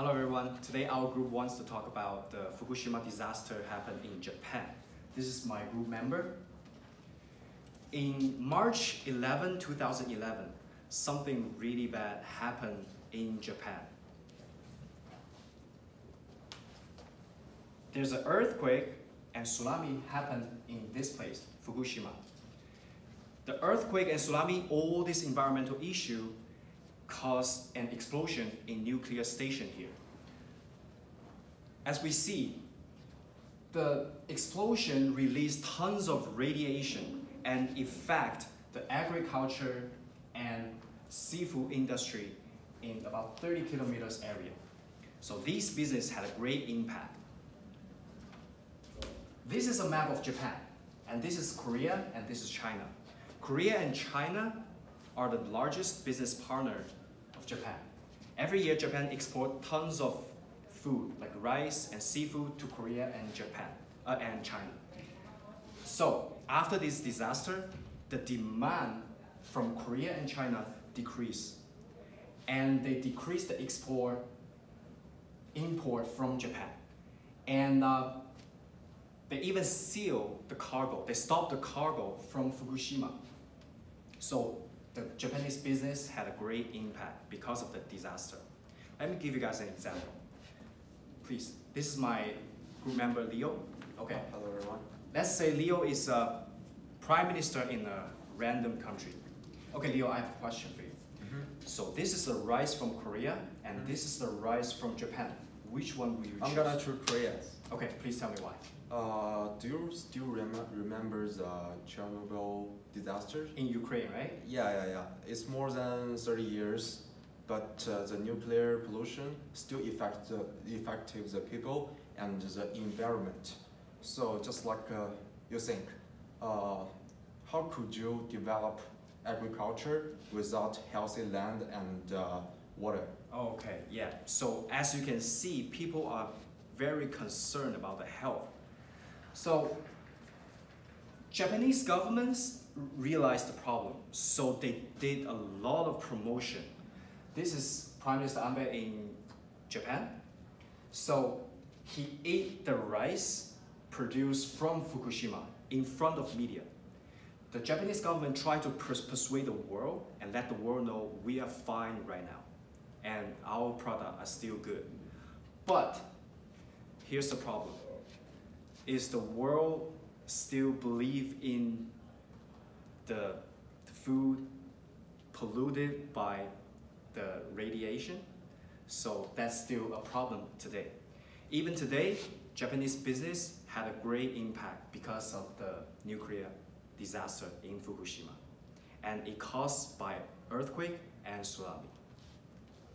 Hello everyone. Today our group wants to talk about the Fukushima disaster happened in Japan. This is my group member. In March 11, 2011, something really bad happened in Japan. There's an earthquake and tsunami happened in this place, Fukushima. The earthquake and tsunami, all this environmental issue caused an explosion in nuclear station here. As we see, the explosion released tons of radiation and affect the agriculture and seafood industry in about 30 kilometers area. So this business had a great impact. This is a map of Japan, and this is Korea, and this is China. Korea and China are the largest business partner Japan. Every year, Japan export tons of food, like rice and seafood to Korea and Japan, uh, and China. So after this disaster, the demand from Korea and China decreased. And they decreased the export, import from Japan. And uh, they even seal the cargo. They stopped the cargo from Fukushima. So the Japanese business had a great impact because of the disaster. Let me give you guys an example. Please, this is my group member Leo. Okay. Hello everyone. Let's say Leo is a prime minister in a random country. Okay, Leo, I have a question for you. Mm-hmm. So this is the rice from Korea, and this is the rice from Japan. Which one will you choose? I'm gonna choose Korea. Okay, please tell me why. Uh, do you still rem remember the Chernobyl disaster? In Ukraine, right? Yeah, yeah, yeah. It's more than 30 years, but uh, the nuclear pollution still affect the, affects the people and the environment. So just like uh, you think, uh, how could you develop agriculture without healthy land and uh, water? Okay, yeah. So as you can see, people are very concerned about the health so Japanese governments realized the problem, so they did a lot of promotion. This is Prime Minister Abe in Japan. So he ate the rice produced from Fukushima in front of media. The Japanese government tried to persuade the world and let the world know we are fine right now and our products are still good. But here's the problem is the world still believe in the food polluted by the radiation? So that's still a problem today. Even today, Japanese business had a great impact because of the nuclear disaster in Fukushima. And it caused by earthquake and tsunami.